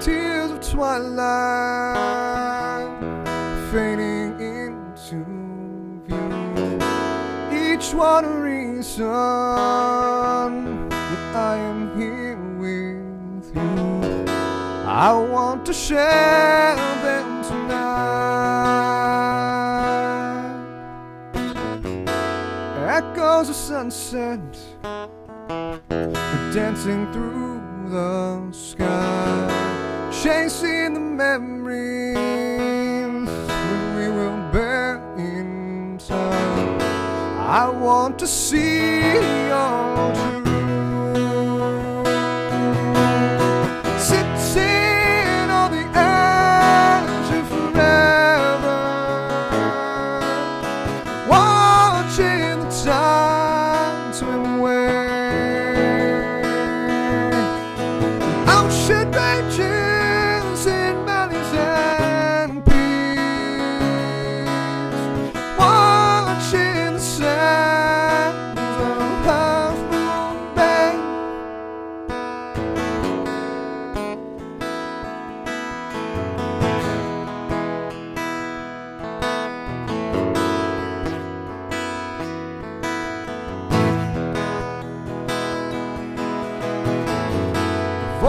Tears of twilight fading Each one reason that I am here with you. I want to share them tonight. Echoes of sunset dancing through the sky, chasing the memories I want to see all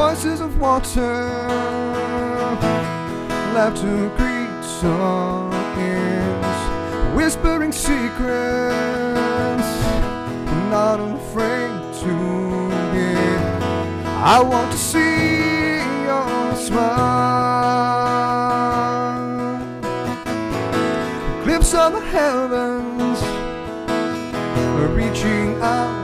Voices of water, laughter greets ears, whispering secrets. We're not afraid to give. I want to see your smile. Glimpse of the heavens reaching out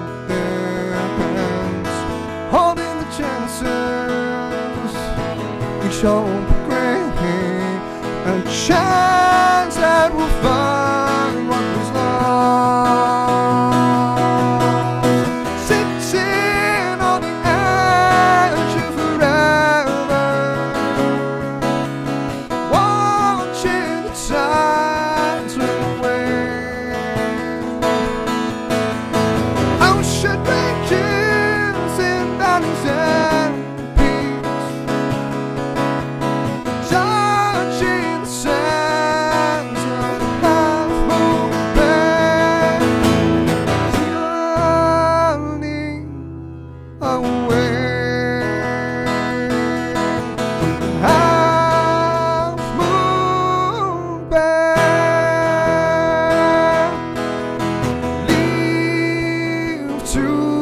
Hope great, a chance that we'll find what was lost. Sitting on the edge of forever, watching the time slip away. Ocean ranges in valleys to